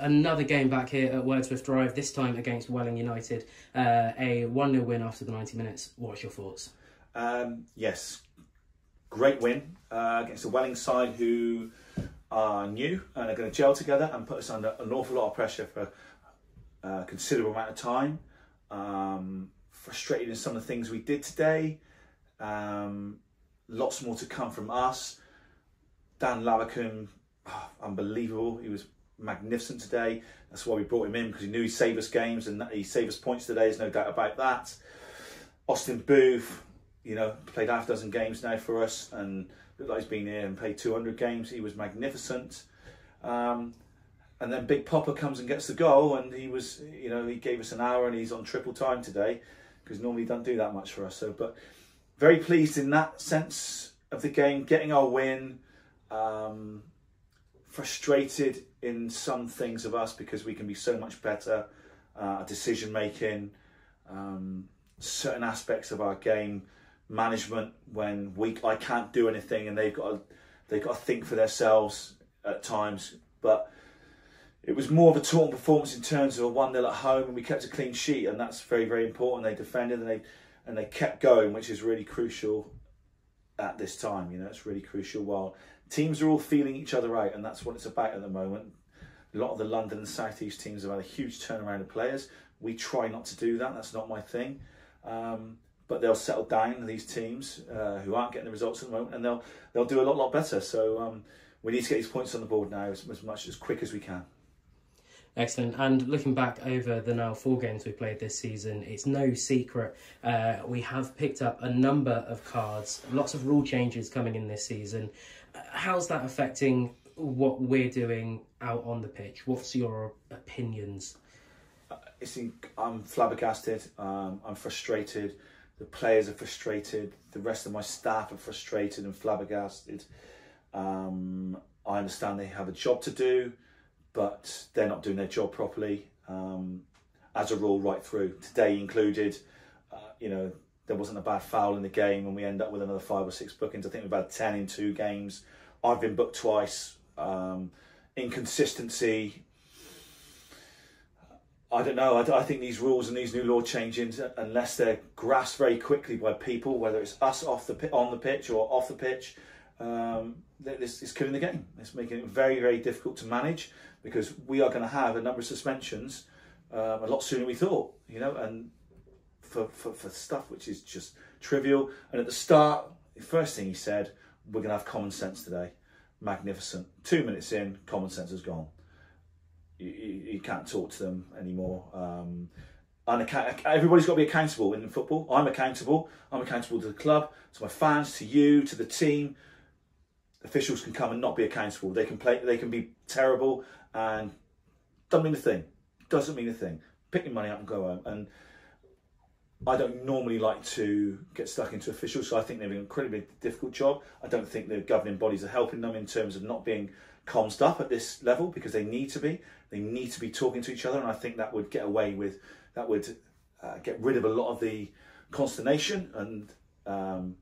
another game back here at Wordsworth Drive, this time against Welling United. Uh, a 1 0 win after the 90 minutes. What's your thoughts? Um, yes, great win uh, against the Welling side who are new and are going to gel together and put us under an awful lot of pressure for a considerable amount of time. Um, frustrated in some of the things we did today. Um, lots more to come from us. Dan Lavercombe, oh, unbelievable. He was magnificent today. That's why we brought him in because he knew he'd save us games and he saved us points today. There's no doubt about that. Austin Booth, you know, played half a dozen games now for us and looked like he's been here and played 200 games. He was magnificent. Um, and then Big Popper comes and gets the goal, and he was, you know, he gave us an hour, and he's on triple time today because normally he doesn't do that much for us. So, but very pleased in that sense of the game, getting our win. Um, frustrated in some things of us because we can be so much better. Uh, decision making, um, certain aspects of our game management when we I can't do anything and they've got to, they've got to think for themselves at times. But it was more of a torn performance in terms of a one 0 at home, and we kept a clean sheet, and that's very very important. They defended and they and they kept going, which is really crucial at this time. You know, it's really crucial. While teams are all feeling each other out, and that's what it's about at the moment. A lot of the London and South East teams have had a huge turnaround of players. We try not to do that. That's not my thing. Um, but they'll settle down these teams uh, who aren't getting the results at the moment, and they'll they'll do a lot lot better. So um, we need to get these points on the board now as, as much as quick as we can. Excellent. And looking back over the now four games we played this season, it's no secret uh, we have picked up a number of cards, lots of rule changes coming in this season. Uh, how's that affecting what we're doing out on the pitch? What's your opinions? Uh, I'm flabbergasted. Um, I'm frustrated. The players are frustrated. The rest of my staff are frustrated and flabbergasted. Um, I understand they have a job to do, but they're not doing their job properly. Um, as a rule, right through today included. Uh, you know, there wasn't a bad foul in the game, and we end up with another five or six bookings. I think we've had ten in two games. I've been booked twice. Um, inconsistency I don't know. I, I, think these rules and these new law changes, unless they're grasped very quickly by people, whether it's us off the on the pitch or off the pitch, um, this is killing the game. It's making it very, very difficult to manage because we are going to have a number of suspensions um, a lot sooner than we thought. You know, and for, for for stuff which is just trivial. And at the start, the first thing he said, "We're going to have common sense today." Magnificent. Two minutes in, common sense has gone you, you can't talk to them anymore. Um, everybody's got to be accountable in football. I'm accountable. I'm accountable to the club, to my fans, to you, to the team. Officials can come and not be accountable. They can play. They can be terrible and doesn't mean a thing. Doesn't mean a thing. Pick your money up and go home. And I don't normally like to get stuck into officials, so I think they're an incredibly difficult job. I don't think the governing bodies are helping them in terms of not being consed up at this level because they need to be. They need to be talking to each other, and I think that would get away with that would uh, get rid of a lot of the consternation and um,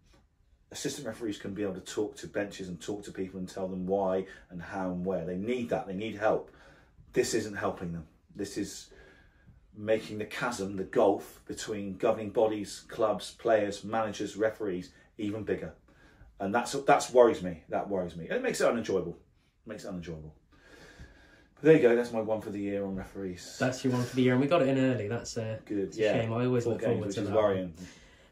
assistant referees can be able to talk to benches and talk to people and tell them why and how and where. They need that. They need help. This isn't helping them. This is making the chasm, the gulf between governing bodies, clubs, players, managers, referees even bigger. And that's that's worries me. That worries me. It makes it unenjoyable. It makes it unenjoyable. But there you go. That's my one for the year on referees. That's your one for the year, and we got it in early. That's a good. yeah. shame. I always Four look games, forward to that. Worrying.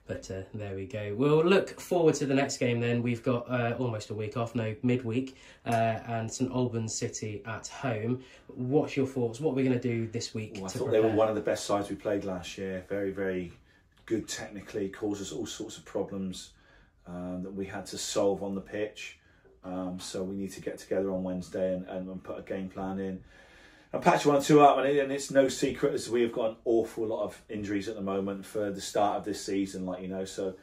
But uh, there we go. We'll look forward to the next game then. We've got uh, almost a week off, no, midweek, uh, and St Albans City at home. What's your thoughts? What are we going to do this week? Well, I thought prepare? they were one of the best sides we played last year. Very, very good technically, caused us all sorts of problems um, that we had to solve on the pitch. Um, so we need to get together on Wednesday and, and, put a game plan in and patch one two up. And, it's no secret as we have got an awful lot of injuries at the moment for the start of this season, like you know. So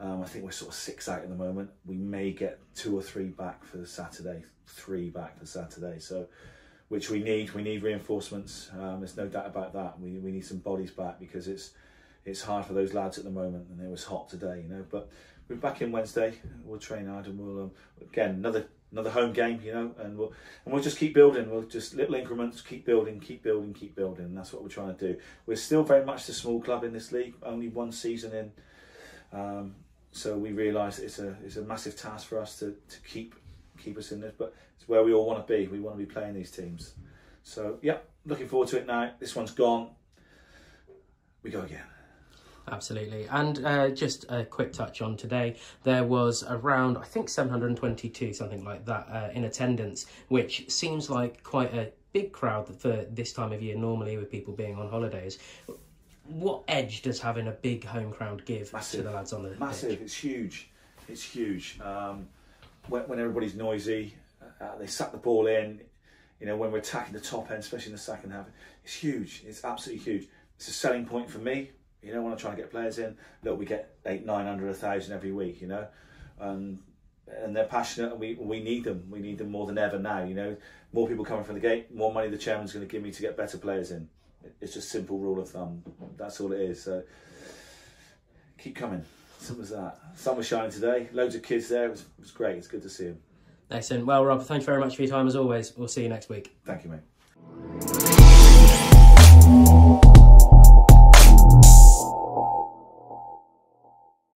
um, I think we're sort of six out at the moment. We may get two or three back for the Saturday, three back for Saturday. So which we need. We need reinforcements. Um, there's no doubt about that. We we need some bodies back because it's it's hard for those lads at the moment, and it was hot today, you know. But we're back in Wednesday. We'll train hard, and we'll um, again another another home game, you know, and we'll and we'll just keep building. We'll just little increments, keep building, keep building, keep building. And that's what we're trying to do. We're still very much the small club in this league, only one season in. Um, so we realise it's a it's a massive task for us to, to keep keep us in this, but it's where we all want to be. We want to be playing these teams. So yeah, looking forward to it now. This one's gone. We go again. Absolutely. And uh, just a quick touch on today, there was around, I think, 722, something like that, uh, in attendance, which seems like quite a big crowd for this time of year, normally with people being on holidays. What edge does having a big home crowd give Massive. to the lads on the Massive. pitch? It's huge. It's huge. Um, when, when everybody's noisy, uh, they suck the ball in. You know, when we're attacking the top end, especially in the second half, it's huge. It's absolutely huge. It's a selling point for me. You know, when I'm trying to get players in, look, we get eight, nine hundred, a thousand every week. You know, and and they're passionate, and we we need them. We need them more than ever now. You know, more people coming from the gate, more money the chairman's going to give me to get better players in. It's just simple rule of thumb. That's all it is. So keep coming. Simple as that. Sun was shining today. Loads of kids there. It was, it was great. It's good to see them. Excellent. Well, Rob, thanks very much for your time as always. We'll see you next week. Thank you, mate.